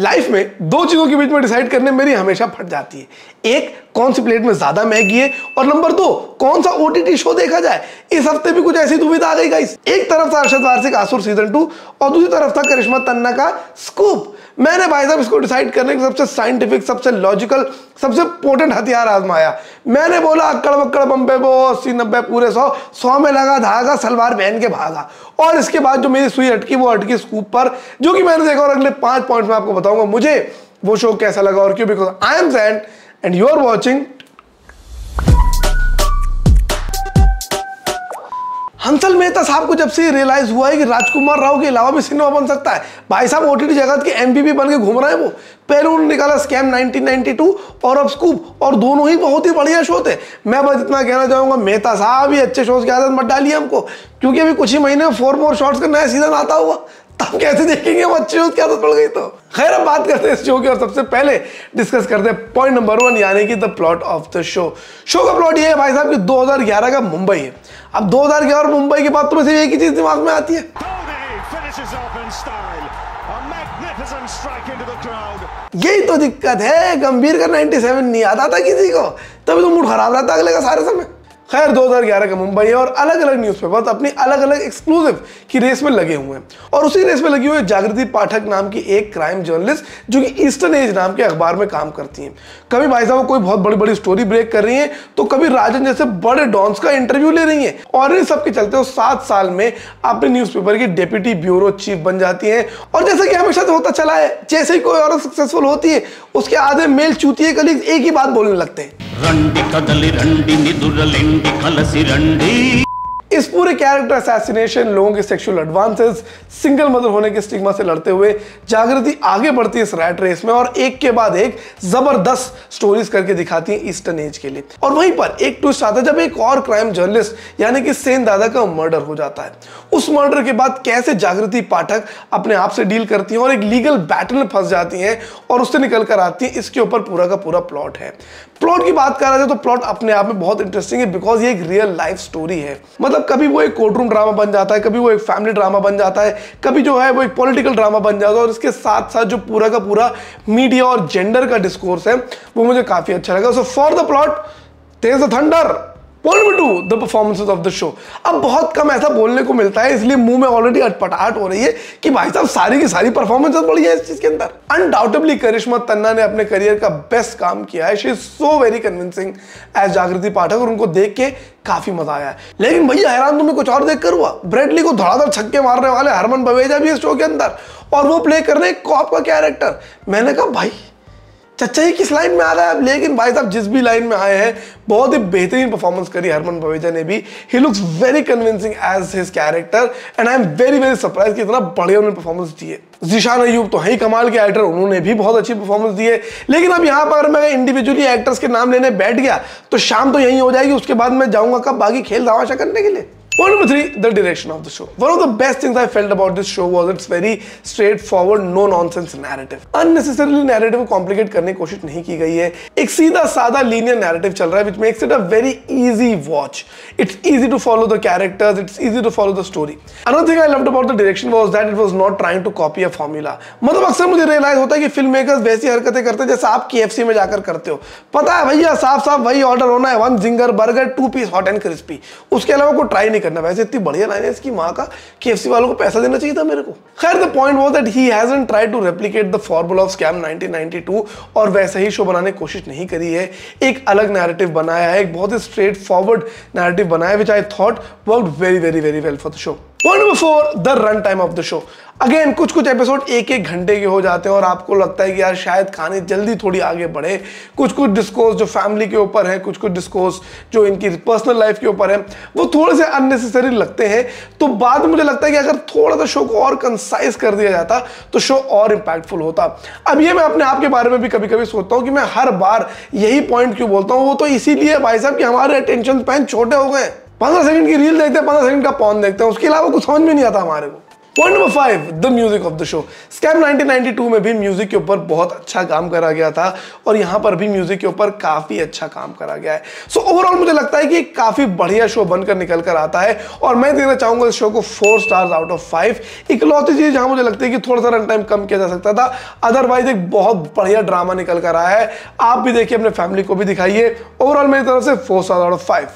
Life में दो चीज़ों के बीच में डिसाइड करने मेरी हमेशा फट जाती है। एक, कौन सी प्लेट में ज़्यादा मैगी है? और नंबर दो, कौन सा ओटीटी शो देखा जाए? इस हफ़्ते भी कुछ ऐसी दुविधा आ गई गाइस एक तरफ़ था अरशद वारसी का आसुर सीज़न टू और दूसरी तरफ़ था करिश्मा तन्ना का स्कूप मैंने भाई साहब इसको डिसाइड करने के सबसे साइंटिफिक सबसे लॉजिकल सबसे पोटेंट हथियार आजमाया। मैंने बोला, अक्कड़ बक्कड़ बम्बे वो, अस्सी, नब्बे, पूरे सौ सौ में लगा, धागा, सलवार पहन के भागा। और इसके बाद जो मेरी सुई अटकी, वो अटकी स्कूप पर, जो कि मैंने देखा और अगले पाँच पॉइंट में आपको बताऊँगा, मुझे वो शो कैसा लगा और क्यों? Because I am sand and you are watching Hansal Mehta साहब को जब से रियलाइज़ हुआ है कि राजकुमार राव के अलावा भी सिनेमा बन सकता है, भाई साहब ओटीटी जगत के एमबीबी बन के घूम रहे हैं वो। पहले उन्होंने निकाला स्कैम 1992 और अब स्कूप और दोनों ही बहुत ही बढ़िया शो थे। मैं बस इतना कहना चाहूँगा, मेहता साहब ही अच्छे शोज़ की आदत मत डालिए हमको, क्योंकि अभी कुछ ही महीने में फोर मोर शॉर्ट्स का नया सीज़न आता हुआ तब कैसे देखेंगे हम अच्छे शोज़ की आदत पड़ गई तो। खैर अब बात करते हैं इस शो की और सबसे पहले डिस्कस करते हैं पॉइंट नंबर वन यानी कि the plot of the show show का प्लॉट ये है भाई साहब कि 2011 का मुंबई है। अब 2011 और मुंबई की बात तो सिर्फ़ एक ही चीज़ दिमाग में आती है। यही तो दिक्कत है गंभीर का 97 नहीं आता था किसी को। तभी तो मूड खराब रहता अगले का सारे समय। खैर 2011 का मुंबई है और अलग अलग न्यूज़पेपर्स अपनी अलग अलग एक्सक्लूसिव की रेस में लगे हुए हैं। और उसी रेस में लगी हुई जागृति पाठक नाम की एक क्राइम जर्नलिस्ट जो कि ईस्टर्न एज नाम के अखबार में काम करती हैं। कभी भाई साहब कोई बहुत बड़ी बड़ी स्टोरी ब्रेक कर रही है तो कभी राजन जैसे बड़े डॉन्स का इंटरव्यू ले रही है। और इन सब के चलते वो सात साल में अपने न्यूज़पेपर की डेप्यूटी ब्यूरो चीफ बन जाती है। और जैसा कि हमेशा से होता चला है, जैसे ही कोई औरत सक्सेसफुल होती है, उसके आधे मेल चूतिए कलीग एक ही बात बोलने लगते हैं। కలసి రండి. इस पूरे कैरेक्टर असैसिनेशन लोगों के सेक्सुअल एडवांसेस सिंगल मदर होने के स्टिग्मा से लड़ते हुए जागृति आगे बढ़ती है इस रैट रेस में और एक के बाद एक ज़बरदस्त स्टोरीज करके दिखाती है ईस्टर्न एज के लिए। और वहीं पर एक ट्विस्ट आता है, जब एक और क्राइम जर्नलिस्ट यानी कि सेन दादा का मर्डर हो जाता है। उस मर्डर के बाद कैसे जागृति पाठक अपने आप से डील करती है और एक लीगल बैटल में फंस जाती है और उससे निकल कर आती है, इसके ऊपर पूरा का पूरा प्लॉट है। प्लॉट की बात कर थे तो प्लॉट अपने आप में बहुत इंटरेस्टिंग है बिकॉज़ ये एक रियल लाइफ स्टोरी है। मतलब कभी वो एक कोर्टरूम ड्रामा बन जाता है, कभी वो एक फैमिली ड्रामा बन जाता है, कभी जो है वो एक पॉलिटिकल ड्रामा बन जाता है और इसके साथ साथ जो पूरा का पूरा मीडिया और जेंडर का डिस्कोर्स है, वो मुझे काफ़ी अच्छा लगा। So for the plot Tej thunder point two the performances of the show अब बहुत कम ऐसा बोलने को मिलता है, इसलिए मुँह में ऑलरेडी अटपटाहट हो रही है कि भाई साहब, सारी की सारी परफॉर्मेंसेज बढ़िया है इस चीज़ के अंदर। अनडाउटेबली करिश्मा तन्ना ने अपने करियर का बेस्ट काम किया है। She is so very convincing as Jagriti Pathak, और उनको देख के काफ़ी मज़ा आया है। लेकिन भैया, हैरान तुम्हें कुछ और देखकर हुआ। ब्रेडली को धड़ाधड़ छक्के मारने वाले हरमन बवेजा भी इस शो के अंदर। और वो प्ले कर रहे हैं कॉप का कैरेक्टर मैंने कहा, भाई चचा ही किस लाइन में आ रहा है? अब लेकिन भाई साहब, जिस भी लाइन में आए हैं, बहुत ही बेहतरीन परफॉर्मेंस करी हरमन भवेजा ने भी। He looks very convincing as his character and I am very very surprise कि इतना बढ़िया उन्होंने परफॉर्मेंस दी है जिशान अयूब तो है कमाल के एक्टर उन्होंने भी बहुत अच्छी परफॉर्मेंस दी है। लेकिन अब यहाँ पर मैं इंडिविजुअली एक्टर्स के नाम लेने बैठ गया तो शाम तो यही हो जाएगी, उसके बाद मैं जाऊँगा कब बाकी खेल तमाशा करने के लिए? Point number three, the direction of the show. One of the best things I felt about this show was its very straightforward, no nonsense narrative. Unnecessarily narrative को complicate करने कोशिश नहीं की गई है एक सीधा सादा linear narrative चल रहा है which makes it a very easy watch. It's easy to follow the characters, it's easy to follow the story. Another thing I loved about the direction was that it was not trying to copy a formula. मतलब अक्सर मुझे realise होता है कि makers वैसी हरकतें करते हैं जैसे आप के में जाकर करते हो पता है भैया साफ़ साफ़ वही ऑर्डर होना है one zinger burger two piece hot and crispy उसके अलावा कोई ट्राई नहीं करना। वैसे इतनी बढ़िया लाइन है इसकी माँ का कि एफ़ वालों को पैसा देना चाहिए था मेरे को। खैर the point was that he hasn't try to replicate the formula of scam 1992 और वैसे ही शो बनाने की कोशिश नहीं करी है। एक अलग नैरेटिव बनाया है, एक बहुत ही स्ट्रेट फॉरवर्ड नैरेटिव बनाया which I thought work very very very well for the show point number four the run time of the show again कुछ कुछ एपिसोड एक एक घंटे के हो जाते हैं और आपको लगता है कि यार शायद कहानी जल्दी थोड़ी आगे बढ़े। कुछ कुछ डिस्कोर्स जो फैमिली के ऊपर है, कुछ कुछ डिस्कोर्स जो इनकी पर्सनल लाइफ के ऊपर है, वो थोड़े से अननेसेसरी लगते हैं। तो बाद में मुझे लगता है कि अगर थोड़ा सा शो को और कंसाइज कर दिया जाता तो शो और इम्पैक्टफुल होता। अब ये मैं अपने आप के बारे में भी कभी कभी सोचता हूँ कि मैं हर बार यही पॉइंट क्यों बोलता हूँ, वो तो इसीलिए भाई साहब कि हमारे अटेंशन स्पैन छोटे हो गए। पंद्रह सेकंड की रील देखते हैं पंद्रह सेकंड का पॉन देखते हैं। उसके अलावा कुछ समझ में नहीं आता हमारे को। Point number five the music of the show scam 1992 में भी म्यूज़िक के ऊपर बहुत अच्छा काम करा गया था और यहाँ पर भी म्यूज़िक के ऊपर काफ़ी अच्छा काम करा गया है। सो so, ओवरऑल मुझे लगता है कि काफ़ी बढ़िया शो बनकर निकल कर आता है और मैं देना चाहूँगा इस शो को four stars out of five इकलौती चीज़ जहाँ मुझे लगता है कि थोड़ा सा रन टाइम कम किया जा सकता था। अदरवाइज़ एक बहुत बढ़िया ड्रामा निकल कर आया है। आप भी देखिए अपने फैमिली को भी दिखाइए। ओवरऑल मेरी तरफ़ से four star out of five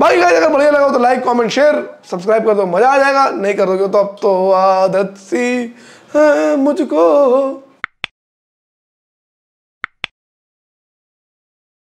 बाकी गाइस, अगर बढ़िया लगा तो लाइक कमेंट शेयर सब्सक्राइब कर दो, मज़ा आ जाएगा। नहीं करोगे तो अब तो आदत सी है मुझको।